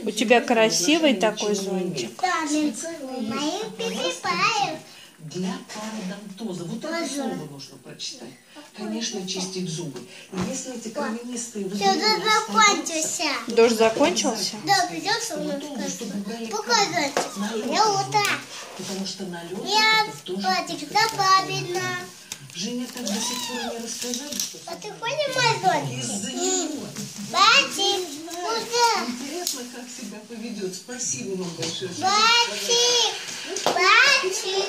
У тебя красивый такой зонтик. Да, мои. Для пародонтоза. Вот это слово нужно прочитать. Конечно, чистить зубы. И если эти кровянистые Все, да закончился. Дождь закончился? Да, придется у нас показать. Мне утро. Потому что налет Я платик добавлена. Женя так до сих пор не рассказали, что А ты ходишь мой из-за зонтик? него. Батик, куда? Интересно, как себя поведет. Спасибо вам большое. Батик, батик.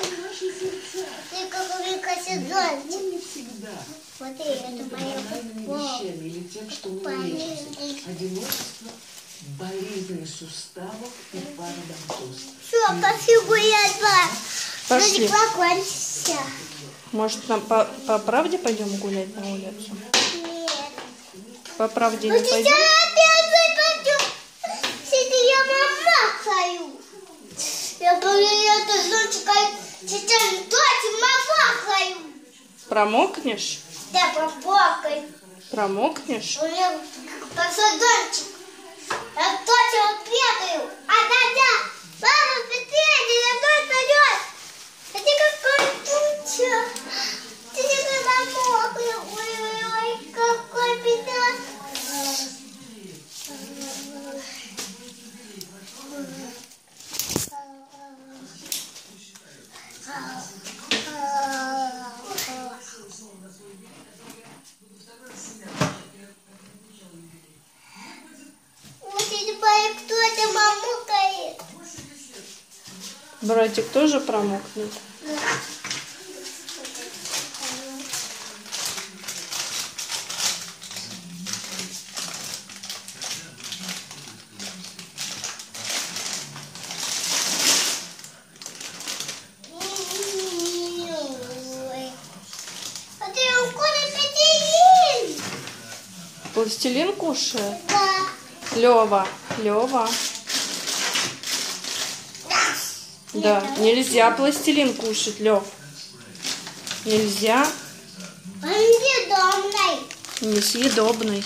Ты красивый зонтик. Он не всегда. Смотри, это моя футболка. или тем, что мы лечимся. Одиночество, болезни суставов и пародонтоз. Все, пошли гулять, ба. Пошли. Дождик закончился. Может, нам по, по правде пойдем гулять на улицу? Нет. По правде Ну не пойдем? опять пойдем. Сиди, я мамахаю. Я говорю, это зонтик, сейчас точно мамахаю. Промокнешь? Да, попакай. Промокнешь? У меня посадончик. Я точно бегаю. А да-да. Братик тоже промокнет? Пластилин кушает? Да. Лева, Лева. Да, нельзя пластилин кушать, Лев. Нельзя. Он съедобный. Несъедобный.